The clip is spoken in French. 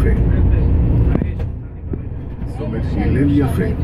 Yafé. Somergile Yafé.